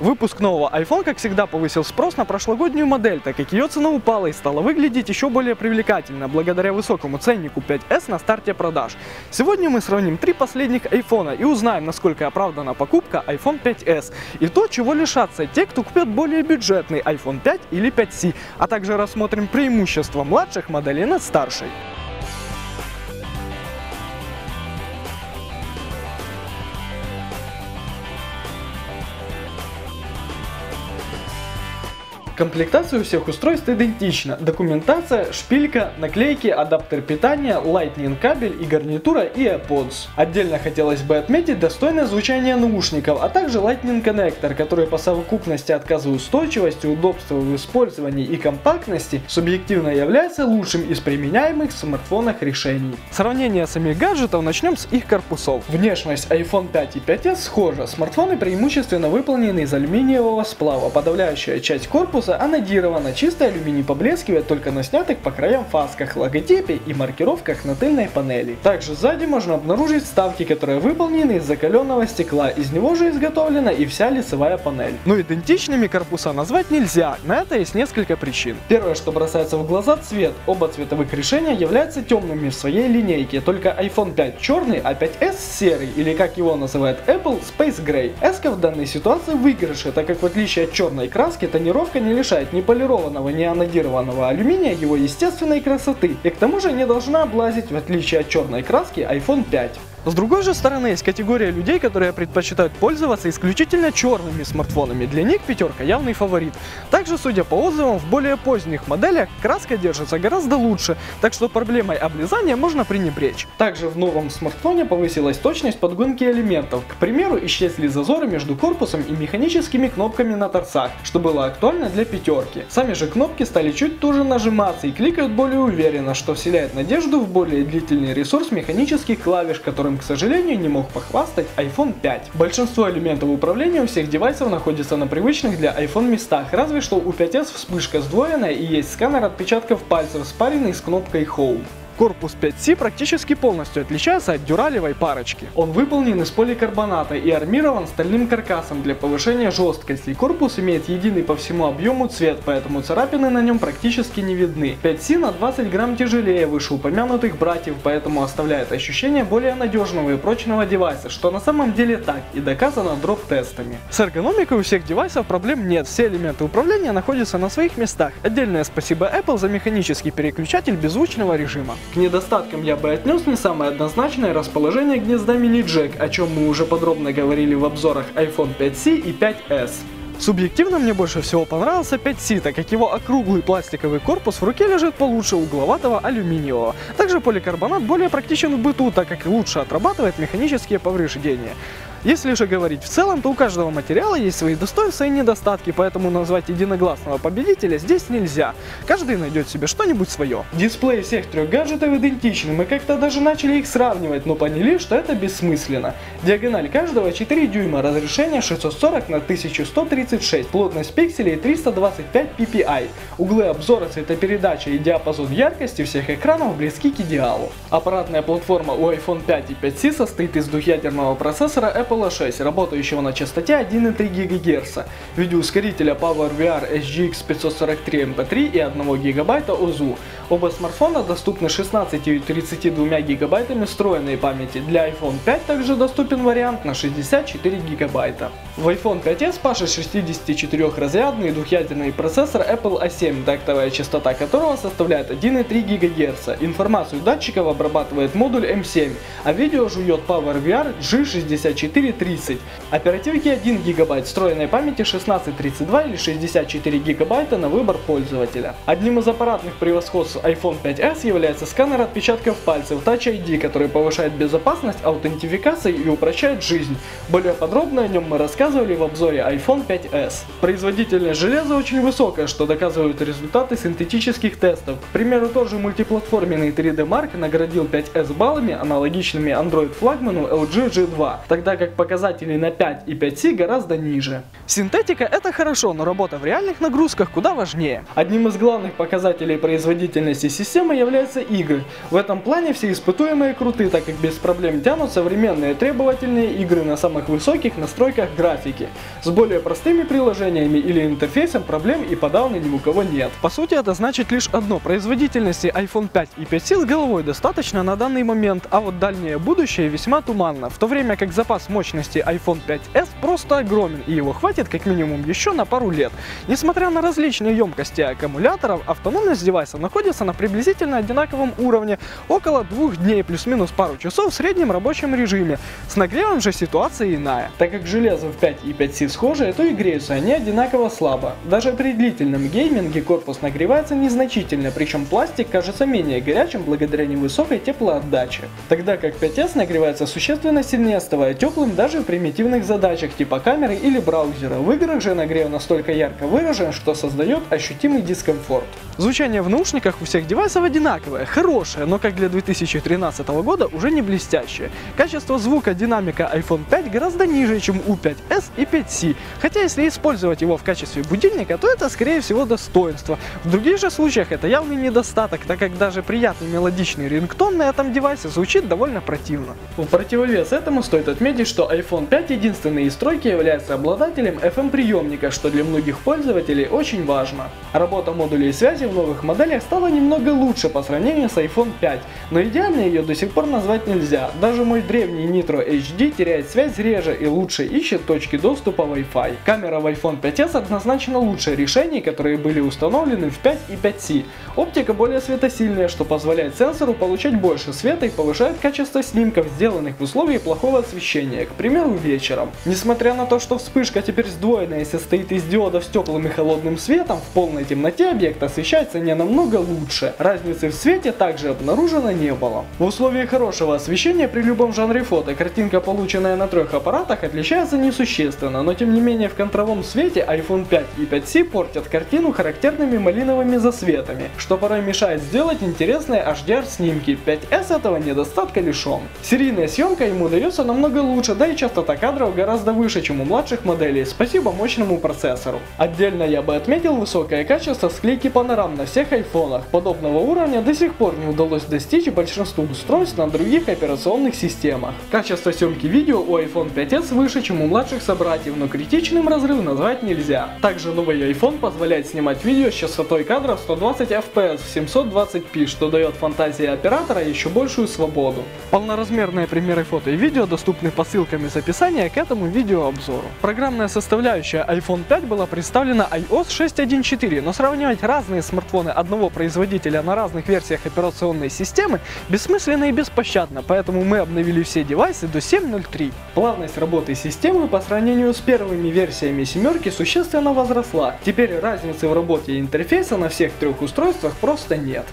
Выпуск нового iPhone, как всегда, повысил спрос на прошлогоднюю модель, так как ее цена упала и стала выглядеть еще более привлекательно благодаря высокому ценнику 5s на старте продаж. Сегодня мы сравним три последних iPhone и узнаем, насколько оправдана покупка iPhone 5s и то, чего лишатся те, кто купит более бюджетный iPhone 5 или 5c, а также рассмотрим преимущества младших моделей над старшей. Комплектация у всех устройств идентична. Документация, шпилька, наклейки, адаптер питания, Lightning кабель и гарнитура и AirPods. Отдельно хотелось бы отметить достойное звучание наушников, а также Lightning коннектор, который по совокупности отказоустойчивости, удобства в использовании и компактности субъективно является лучшим из применяемых в смартфонах решений. Сравнение самих гаджетов начнем с их корпусов. Внешность iPhone 5 и 5s схожа. Смартфоны преимущественно выполнены из алюминиевого сплава. Подавляющая часть корпуса корпуса анодирована, чистый алюминий поблескивает только на снятых по краям фасках, логотипе и маркировках на тыльной панели. Также сзади можно обнаружить вставки, которые выполнены из закаленного стекла, из него же изготовлена и вся лицевая панель. Но идентичными корпуса назвать нельзя, на это есть несколько причин. Первое, что бросается в глаза цвет. Оба цветовых решения являются темными в своей линейке, только iPhone 5 черный, а 5s серый, или как его называет Apple, Space Gray. S в данной ситуации выигрыше, так как в отличие от черной краски тонировка не лишает ни полированного, ни анодированного алюминия его естественной красоты и к тому же не должна облазить, в отличие от черной краски, iPhone 5. С другой же стороны, есть категория людей, которые предпочитают пользоваться исключительно черными смартфонами. Для них пятерка явный фаворит. Также, судя по отзывам, в более поздних моделях краска держится гораздо лучше, так что проблемой облизания можно пренебречь. Также в новом смартфоне повысилась точность подгонки элементов. К примеру, исчезли зазоры между корпусом и механическими кнопками на торцах, что было актуально для пятерки. Сами же кнопки стали чуть туже нажиматься и кликают более уверенно, что вселяет надежду в более длительный ресурс механических клавиш, которым к сожалению, не мог похвастать iPhone 5. Большинство элементов управления у всех девайсов находится на привычных для iPhone местах, разве что у 5s вспышка сдвоенная и есть сканер отпечатков пальцев, спаренный с кнопкой Home. Корпус 5C практически полностью отличается от дюралевой парочки. Он выполнен из поликарбоната и армирован стальным каркасом для повышения жесткости. Корпус имеет единый по всему объему цвет, поэтому царапины на нем практически не видны. 5C на 20 грамм тяжелее вышеупомянутых братьев, поэтому оставляет ощущение более надежного и прочного девайса, что на самом деле так и доказано дроп-тестами. С эргономикой у всех девайсов проблем нет, все элементы управления находятся на своих местах. Отдельное спасибо Apple за механический переключатель беззвучного режима. К недостаткам я бы отнес не самое однозначное расположение гнезда мини-джек, о чем мы уже подробно говорили в обзорах iPhone 5C и 5s. Субъективно мне больше всего понравился 5C, так как его округлый пластиковый корпус в руке лежит получше угловатого алюминиевого. Также поликарбонат более практичен в быту, так как лучше отрабатывает механические повреждения. Если же говорить в целом, то у каждого материала есть свои достоинства и недостатки, поэтому назвать единогласного победителя здесь нельзя. Каждый найдет себе что-нибудь свое. Дисплей всех трех гаджетов идентичны, мы как-то даже начали их сравнивать, но поняли, что это бессмысленно. Диагональ каждого 4 дюйма, разрешение 640 на 1136, плотность пикселей 325 ppi, углы обзора, цветопередача и диапазон яркости всех экранов близки к идеалу. Аппаратная платформа у iPhone 5 и 5C состоит из двухъядерного процессора Apple Apollo 6, работающего на частоте 1,3 ГГц, видеоускорителя PowerVR SGX 543 MP3 и 1 ГБ ОЗУ. Оба смартфона доступны 16 и 32 ГБ встроенной памяти. Для iPhone 5 также доступен вариант на 64 ГБ. В iPhone 5s пашет 64-разрядный двухъядерный процессор Apple A7, тактовая частота которого составляет 1,3 ГГц. Информацию датчиков обрабатывает модуль M7, а видео жует PowerVR G64 4.30. Оперативки 1 ГБ, встроенной памяти 1632 или 64 ГБ на выбор пользователя. Одним из аппаратных превосходств iPhone 5s является сканер отпечатков пальцев Touch ID, который повышает безопасность, аутентификации и упрощает жизнь. Более подробно о нем мы рассказывали в обзоре iPhone 5s. Производительность железа очень высокая, что доказывают результаты синтетических тестов. К примеру, тот же мультиплатформенный 3D Mark наградил 5s баллами, аналогичными Android флагману LG G2, тогда как как показатели на 5 и 5C гораздо ниже. Синтетика это хорошо, но работа в реальных нагрузках куда важнее. Одним из главных показателей производительности системы являются игры. В этом плане все испытуемые круты, так как без проблем тянут современные требовательные игры на самых высоких настройках графики. С более простыми приложениями или интерфейсом проблем и подавно ни у кого нет. По сути это значит лишь одно, производительности iPhone 5 и 5C с головой достаточно на данный момент, а вот дальнее будущее весьма туманно, в то время как запас мощности iPhone 5s просто огромен и его хватит как минимум еще на пару лет. Несмотря на различные емкости аккумуляторов, автономность девайса находится на приблизительно одинаковом уровне, около двух дней плюс-минус пару часов в среднем рабочем режиме. С нагревом же ситуация иная. Так как железо в 5 и 5C схожие, то и греются они одинаково слабо. Даже при длительном гейминге корпус нагревается незначительно, причем пластик кажется менее горячим благодаря невысокой теплоотдаче. Тогда как 5S нагревается существенно сильнее, оставая теплым даже в примитивных задачах типа камеры или браузера. В играх же нагрев настолько ярко выражен, что создает ощутимый дискомфорт. Звучание в наушниках у всех девайсов одинаковое, хорошее, но как для 2013 года уже не блестящее. Качество звука динамика iPhone 5 гораздо ниже, чем у 5s и 5c, хотя если использовать его в качестве будильника, то это скорее всего достоинство. В других же случаях это явный недостаток, так как даже приятный мелодичный рингтон на этом девайсе звучит довольно противно. В противовес этому стоит отметить, что iPhone 5 единственный из тройки является обладателем FM приемника, что для многих пользователей очень важно. Работа модулей связи в новых моделях стала немного лучше по сравнению с iPhone 5, но идеально ее до сих пор назвать нельзя. Даже мой древний Nitro HD теряет связь реже и лучше ищет точки доступа Wi-Fi. Камера в iPhone 5s однозначно лучшее решение, которые были установлены в 5 и 5C. Оптика более светосильная, что позволяет сенсору получать больше света и повышает качество снимков, сделанных в условии плохого освещения, к примеру вечером. Несмотря на то, что вспышка теперь сдвоенная и состоит из диодов с теплым и холодным светом, в полной темноте объект освещается не намного лучше. Разницы в свете также обнаружено не было. В условиях хорошего освещения при любом жанре фото картинка, полученная на трех аппаратах, отличается несущественно, но тем не менее в контровом свете iPhone 5 и 5C портят картину характерными малиновыми засветами, что порой мешает сделать интересные HDR снимки. 5S этого недостатка лишен. Серийная съемка ему дается намного лучше, да и частота кадров гораздо выше, чем у младших моделей, спасибо мощному процессору. Отдельно я бы отметил высокое качество склейки панорам на всех айфонах. Подобного уровня до сих пор не удалось достичь большинству устройств на других операционных системах. Качество съемки видео у iPhone 5s выше, чем у младших собратьев, но критичным разрыв назвать нельзя. Также новый iPhone позволяет снимать видео с частотой кадров 120 FPS в 720p, что дает фантазии оператора еще большую свободу. Полноразмерные примеры фото и видео доступны по ссылкам из описания к этому видеообзору. Программная составляющая iPhone 5 была представлена iOS 6.1.4, но сравнивать разные смартфоны одного производителя на разных версиях операционной системы бессмысленно и беспощадно, поэтому мы обновили все девайсы до 7.0.3. Плавность работы системы по сравнению с первыми версиями семерки существенно возросла. Теперь разницы в работе интерфейса на всех трех устройствах просто нет.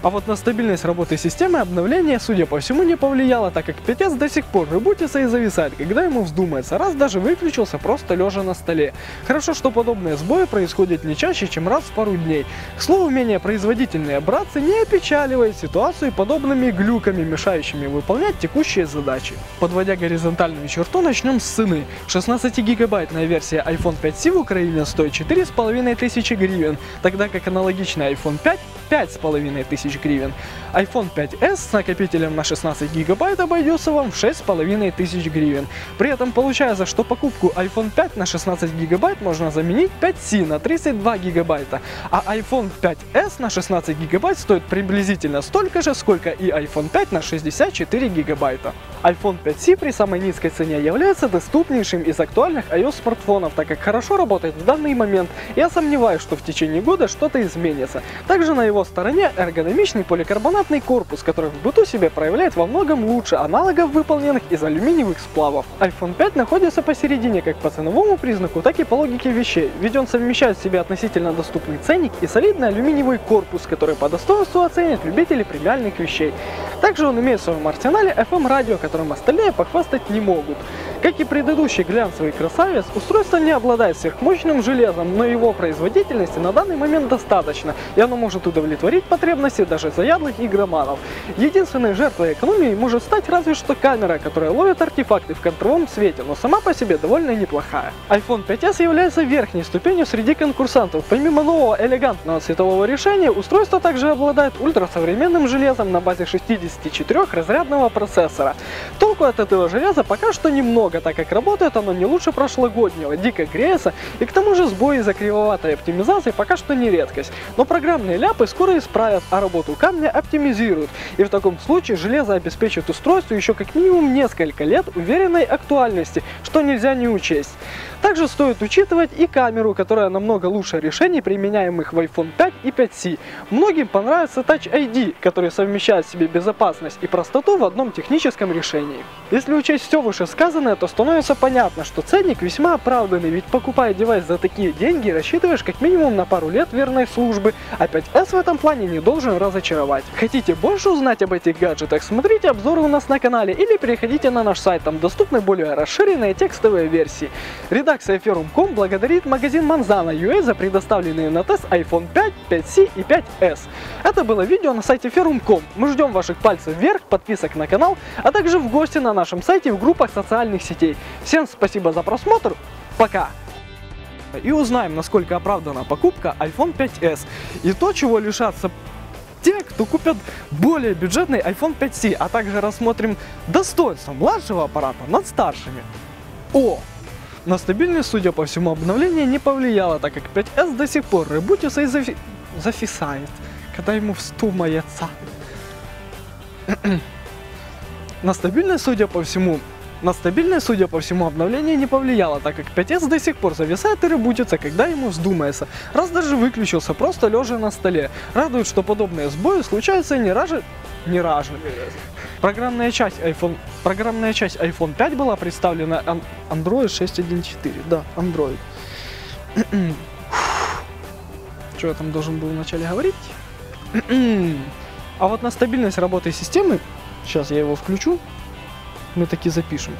А вот на стабильность работы системы обновление, судя по всему, не повлияло, так как 5S до сих пор ребутится и зависает, когда ему вздумается, раз даже выключился просто лежа на столе. Хорошо, что подобные сбои происходят не чаще, чем раз в пару дней. К слову, менее производительные братцы не опечаливают ситуацию подобными глюками, мешающими выполнять текущие задачи. Подводя горизонтальную черту, начнем с цены. 16-гигабайтная версия iPhone 5C в Украине стоит 4500 гривен, тогда как аналогичный iPhone 5 5500 тысяч гривен. iPhone 5s с накопителем на 16 гигабайт обойдется вам в 6,5 тысяч гривен. При этом получается, что покупку iPhone 5 на 16 гигабайт можно заменить 5C на 32 гигабайта, а iPhone 5s на 16 гигабайт стоит приблизительно столько же, сколько и iPhone 5 на 64 гигабайта. iPhone 5C при самой низкой цене является доступнейшим из актуальных iOS смартфонов, так как хорошо работает в данный момент. Я сомневаюсь, что в течение года что-то изменится. Также на его стороне эргономичный поликарбонатный корпус, который в быту себя проявляет во многом лучше аналогов, выполненных из алюминиевых сплавов. iPhone 5 находится посередине как по ценовому признаку, так и по логике вещей, ведь он совмещает в себе относительно доступный ценник и солидный алюминиевый корпус, который по достоинству оценят любители премиальных вещей. Также он имеет в своем арсенале FM-радио, которым остальные похвастать не могут. Как и предыдущий глянцевый красавец, устройство не обладает сверхмощным железом, но его производительности на данный момент достаточно, и оно может удовлетворить потребности даже заядлых игроманов. Единственной жертвой экономии может стать разве что камера, которая ловит артефакты в контровом свете, но сама по себе довольно неплохая. iPhone 5s является верхней ступенью среди конкурсантов. Помимо нового элегантного цветового решения, устройство также обладает ультрасовременным железом на базе 64-разрядного процессора. Толку от этого железа пока что немного, так как работает оно не лучше прошлогоднего, дико греется, и к тому же сбои из-за кривоватой оптимизации пока что не редкость. Но программные ляпы скоро исправят, а работу камня оптимизируют. И в таком случае железо обеспечит устройству еще как минимум несколько лет уверенной актуальности, что нельзя не учесть. Также стоит учитывать и камеру, которая намного лучше решений, применяемых в iPhone 5 и 5C. Многим понравится Touch ID, который совмещает в себе безопасность и простоту в одном техническом решении. Если учесть все вышесказанное, то становится понятно, что ценник весьма оправданный, ведь покупая девайс за такие деньги, рассчитываешь как минимум на пару лет верной службы, а 5S в этом плане не должен разочаровать. Хотите больше узнать об этих гаджетах, смотрите обзоры у нас на канале или переходите на наш сайт, там доступны более расширенные текстовые версии. Редакция Ferrum.com благодарит магазин Manzana UA за предоставленные на тест iPhone 5, 5C и 5S. Это было видео на сайте Ferrum.com. Мы ждем ваших пальцев вверх, подписок на канал, а также в гости на нашем сайте в группах социальных сетей. Всем спасибо за просмотр, пока! И узнаем, насколько оправдана покупка iPhone 5s и то, чего лишатся те, кто купят более бюджетный iPhone 5C, а также рассмотрим достоинство младшего аппарата над старшими. О! На стабильность, судя по всему, обновление не повлияло, так как 5S до сих пор ребутится и зафи... зафисает, когда ему встумается. На стабильность, судя по всему, на стабильность, судя по всему, обновление не повлияло, так как 5S до сих пор зависает и ребутится, когда ему вздумается. Раз даже выключился, просто лежа на столе. Радует, что подобные сбои случаются не ражи... Не ражи. Программная часть iPhone, программная часть iPhone 5 была представлена ан- Android 6.1.4. Да, Android. Что я там должен был вначале говорить? а вот на стабильность работы системы, сейчас я его включу, мы таки запишем.